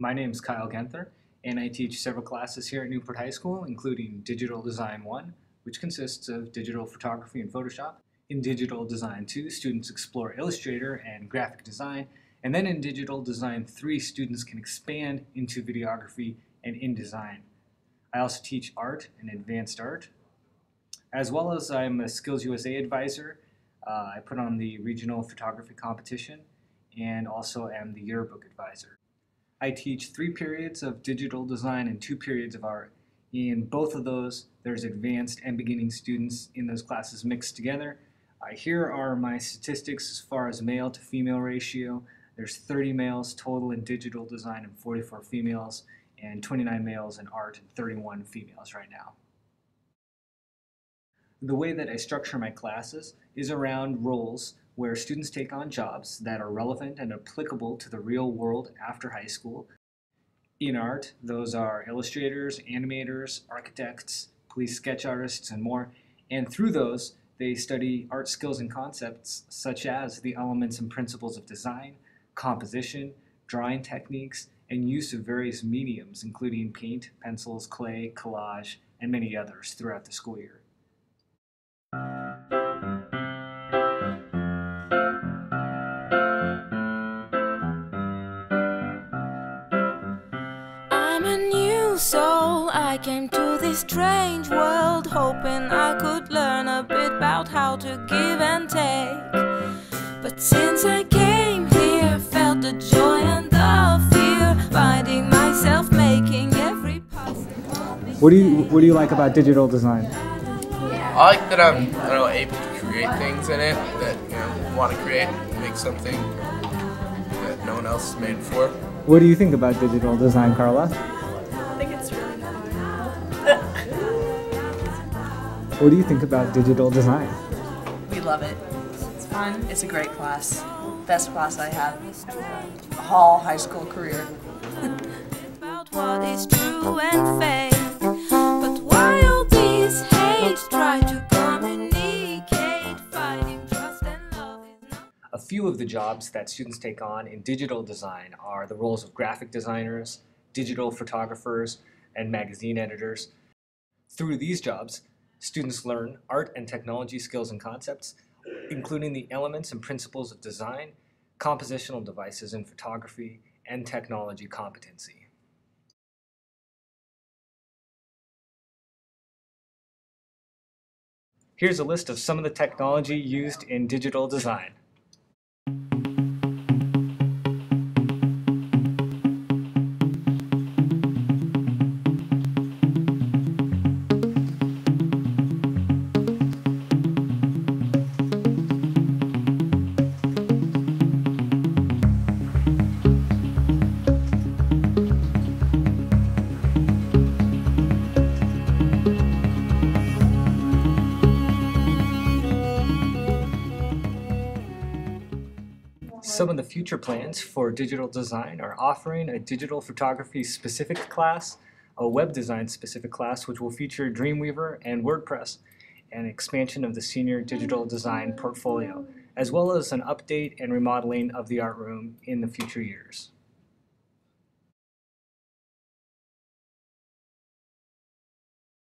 My name is Kyle Genther, and I teach several classes here at Newport High School, including Digital Design 1, which consists of digital photography and Photoshop. In Digital Design 2, students explore Illustrator and graphic design, and then in Digital Design 3, students can expand into videography and InDesign. I also teach art and advanced art, as well as I'm a Skills USA advisor. Uh, I put on the regional photography competition and also am the yearbook advisor. I teach three periods of digital design and two periods of art. In both of those, there's advanced and beginning students in those classes mixed together. Uh, here are my statistics as far as male to female ratio. There's 30 males total in digital design and 44 females, and 29 males in art and 31 females right now. The way that I structure my classes is around roles where students take on jobs that are relevant and applicable to the real world after high school. In art, those are illustrators, animators, architects, police sketch artists, and more. And through those, they study art skills and concepts such as the elements and principles of design, composition, drawing techniques, and use of various mediums, including paint, pencils, clay, collage, and many others throughout the school year. New soul. I came to this strange world hoping I could learn a bit about how to give and take. But since I came here, felt the joy and the fear, finding myself making every puzzle. What do you What do you like about digital design? I like that I'm you know, able to create things in it that you know want to create, make something that no one else has made before. What do you think about digital design, Carla? What do you think about digital design? We love it. It's fun. It's a great class. Best class I have. Hall high school career. about what is true and fake. But while these hate try to communicate, finding trust and love is not. A few of the jobs that students take on in digital design are the roles of graphic designers, digital photographers, and magazine editors. Through these jobs, students learn art and technology skills and concepts, including the elements and principles of design, compositional devices in photography, and technology competency. Here's a list of some of the technology used in digital design. Some of the future plans for digital design are offering a digital photography specific class, a web design specific class, which will feature Dreamweaver and WordPress, and expansion of the senior digital design portfolio, as well as an update and remodeling of the art room in the future years.